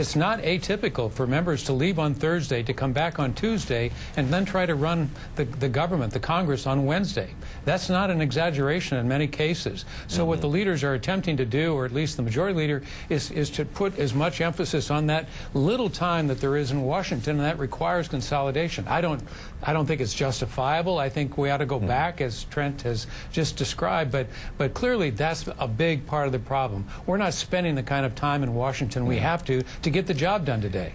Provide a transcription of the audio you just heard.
it's not atypical for members to leave on Thursday to come back on Tuesday and then try to run the, the government, the Congress, on Wednesday. That's not an exaggeration in many cases. So what mm-hmm. the leaders are attempting to do, or at least the majority leader, is, is to put as much emphasis on that little time that there is in Washington, and that requires consolidation. I don't, I don't think it's justifiable. I think we ought to go mm-hmm. back, as Trent has just described, but, but clearly that's a big part of the problem. We're not spending the kind of time in Washington we have to to get the job done today.